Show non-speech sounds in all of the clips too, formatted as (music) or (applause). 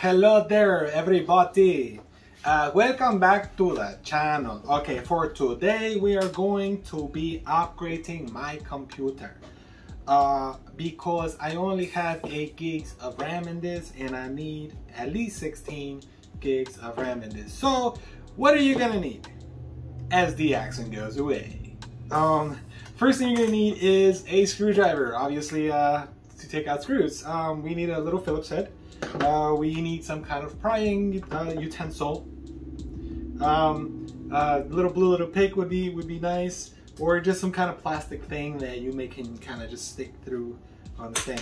Hello there everybody. Uh, welcome back to the channel. Okay, for today we are going to be upgrading my computer. Uh, because I only have 8 gigs of RAM in this and I need at least 16 gigs of RAM in this. So what are you gonna need as the accent goes away? Um, first thing you're gonna need is a screwdriver. Obviously, uh, to take out screws. Um, we need a little Phillips head. Uh, we need some kind of prying uh, utensil. Um, uh, little blue little pig would be would be nice, or just some kind of plastic thing that you may can kind of just stick through on the thing.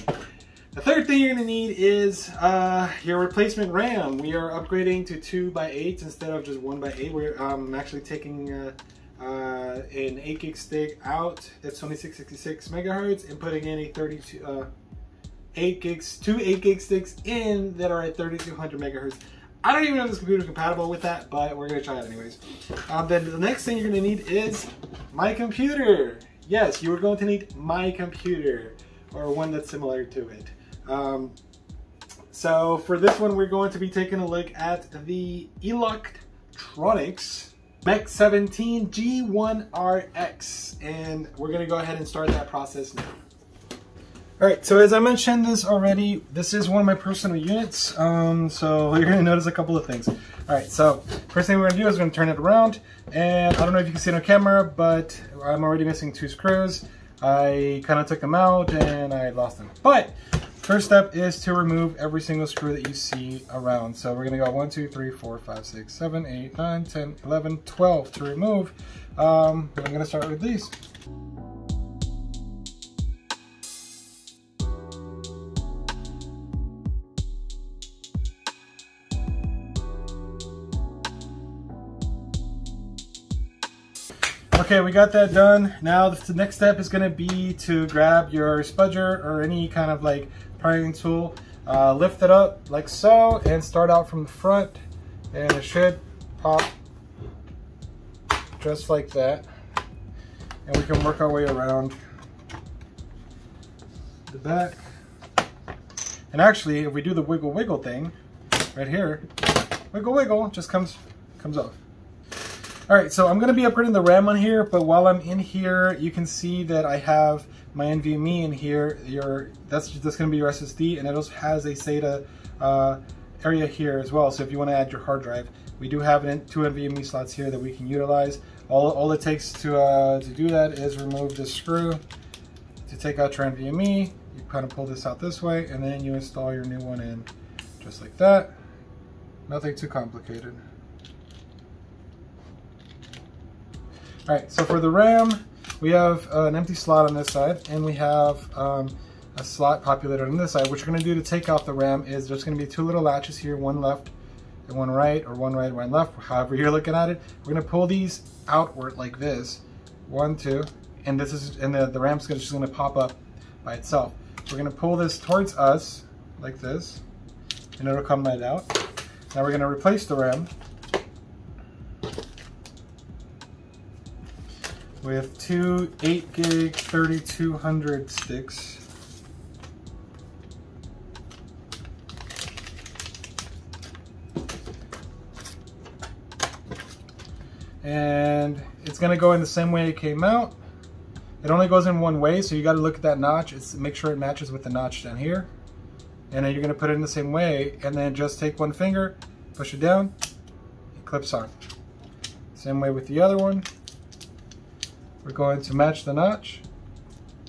The third thing you're gonna need is uh, your replacement RAM. We are upgrading to two by eight instead of just one by eight. We're um, actually taking uh, uh, an 8 gig stick out that's only 666 megahertz and putting in a 32 uh, 8 gigs, two 8 gig sticks in that are at 3200 megahertz. I don't even know if this computer is compatible with that, but we're gonna try it anyways. Um, then the next thing you're gonna need is my computer. Yes, you are going to need my computer or one that's similar to it. Um, so for this one, we're going to be taking a look at the Eluktronics Mech 17 G1RX, and we're gonna go ahead and start that process now. All right, so as I mentioned this already, this is one of my personal units. Um, so (laughs) you're gonna notice a couple of things. All right, so first thing we're gonna do is we're gonna turn it around. And I don't know if you can see it on camera, but I'm already missing two screws. I kind of took them out and I lost them. But first step is to remove every single screw that you see around. So we're gonna go one, two, three, four, five, six, seven, eight, nine, 10, 11, 12 to remove. Um, I'm gonna start with these. Okay, we got that done. Now the next step is gonna be to grab your spudger or any kind of like prying tool, uh, lift it up like so, and start out from the front. And it should pop just like that. And we can work our way around the back. And actually, if we do the wiggle wiggle thing, right here, wiggle wiggle, just comes comes off. All right, so I'm gonna be upgrading the RAM on here, but while I'm in here, you can see that I have my NVMe in here. Your That's that's gonna be your SSD, and it also has a SATA uh, area here as well. So if you wanna add your hard drive, we do have two NVMe slots here that we can utilize. All, all it takes to, uh, to do that is remove this screw to take out your NVMe. You kind of pull this out this way, and then you install your new one in just like that. Nothing too complicated. All right, so for the RAM, we have uh, an empty slot on this side, and we have um, a slot populated on this side. What you're gonna do to take out the RAM is there's gonna be two little latches here, one left and one right, or one right, and one left, however you're looking at it. We're gonna pull these outward like this, one, two, and this is, and the, the RAM's just gonna pop up by itself. We're gonna pull this towards us, like this, and it'll come right out. Now we're gonna replace the RAM with two 8 gig 3200 sticks. And it's gonna go in the same way it came out. It only goes in one way, so you gotta look at that notch. It's make sure it matches with the notch down here. And then you're gonna put it in the same way, and then just take one finger, push it down, it clips on. Same way with the other one. We're going to match the notch,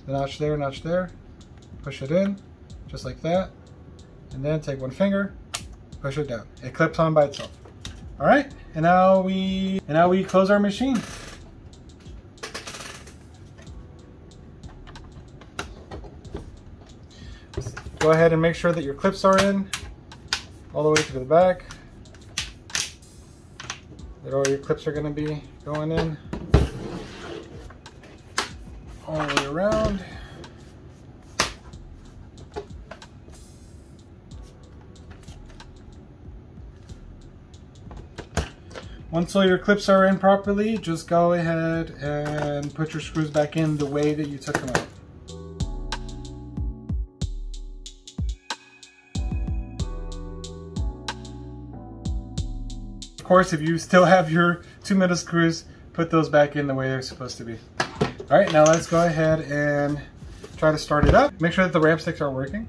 the notch there, notch there, push it in, just like that, and then take one finger, push it down. It clips on by itself. All right, and now we, and now we close our machine. Go ahead and make sure that your clips are in all the way to the back. That all your clips are gonna be going in all the way around. Once all your clips are in properly, just go ahead and put your screws back in the way that you took them out. Of course, if you still have your two middle screws, put those back in the way they're supposed to be. All right, now let's go ahead and try to start it up. Make sure that the RAM sticks are working.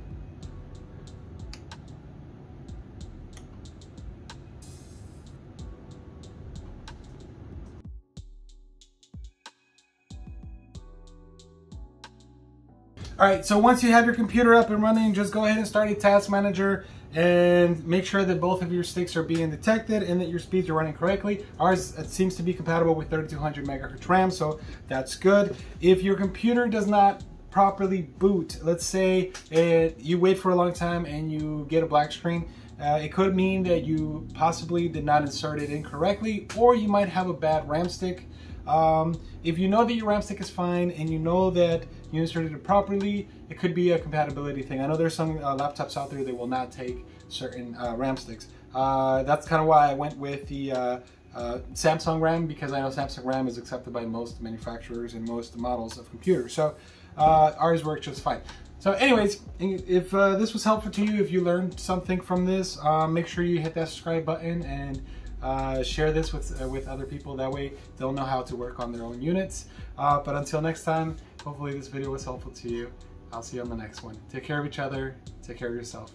All right, so once you have your computer up and running, just go ahead and start a task manager and make sure that both of your sticks are being detected and that your speeds are running correctly. Ours seems to be compatible with 3200 megahertz RAM, so that's good. If your computer does not properly boot, let's say it, you wait for a long time and you get a black screen, uh, it could mean that you possibly did not insert it incorrectly, or you might have a bad RAM stick. Um, if you know that your RAM stick is fine and you know that you inserted it properly, it could be a compatibility thing. I know there's some uh, laptops out there that will not take certain uh, RAM sticks. Uh, that's kind of why I went with the uh, uh, Samsung RAM because I know Samsung RAM is accepted by most manufacturers and most models of computers. So uh, ours works just fine. So anyways, if this was helpful to you, if you learned something from this, make sure you hit that subscribe button and uh, share this with, uh, with other people. That way they'll know how to work on their own units. Uh, but until next time, hopefully this video was helpful to you. I'll see you on the next one. Take care of each other. Take care of yourself.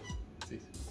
See you.